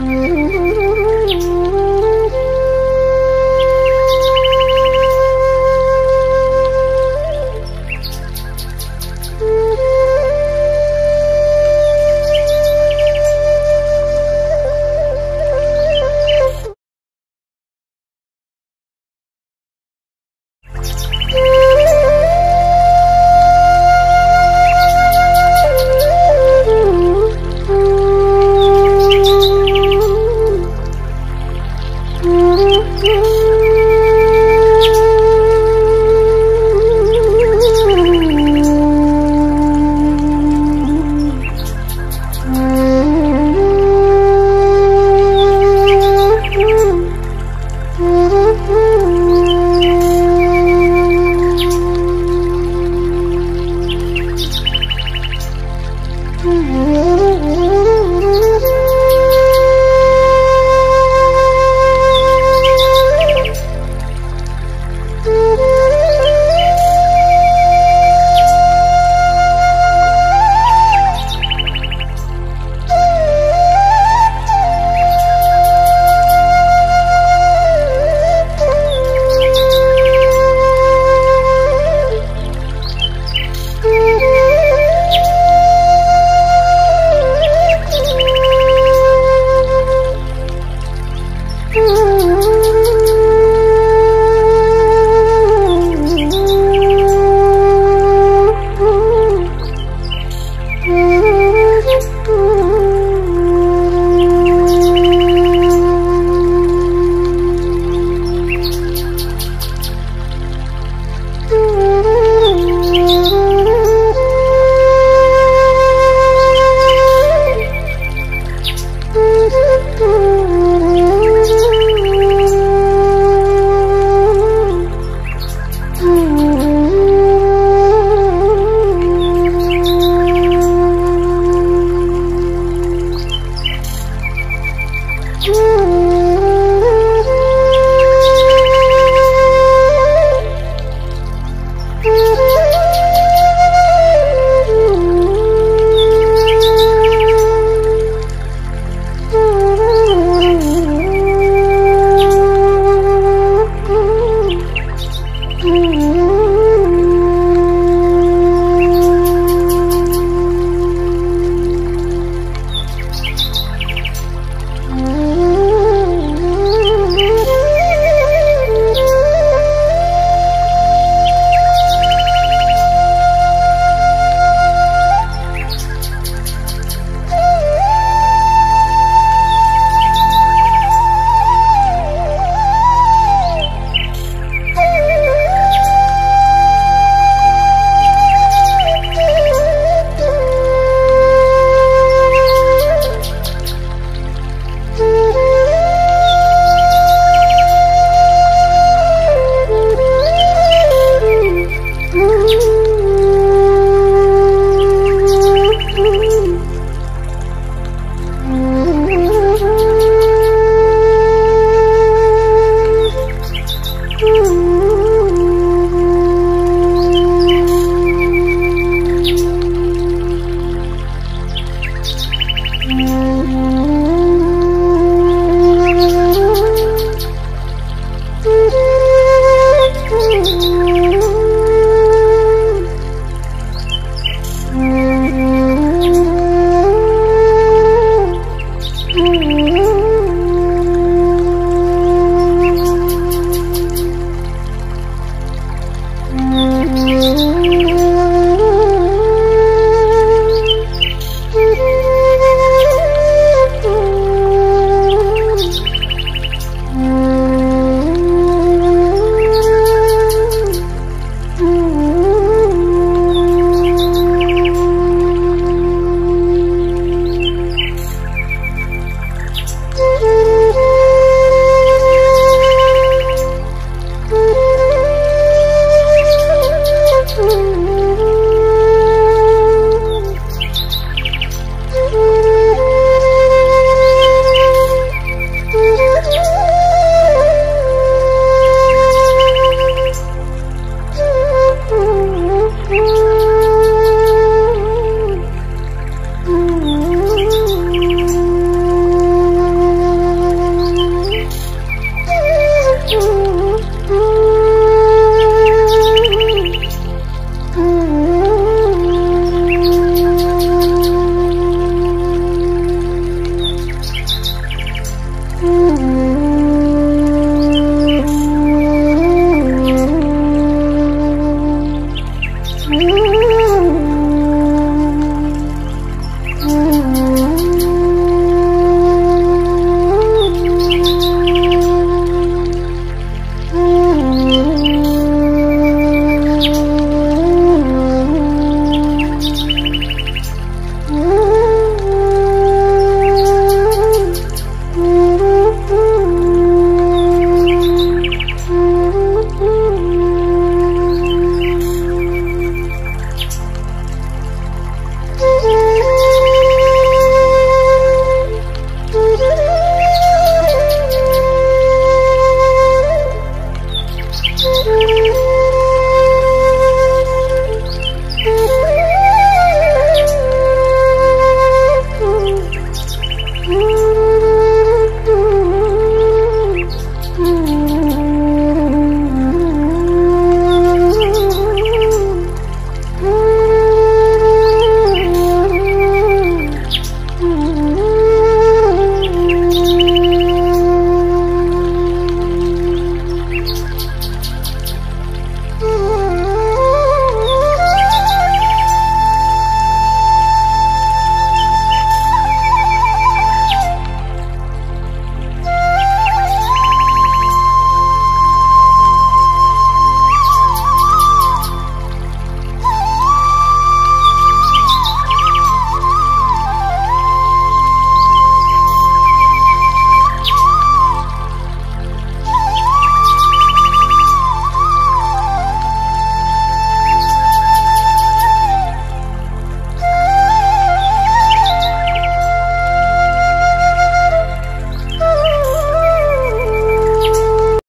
嗯。Oh. you.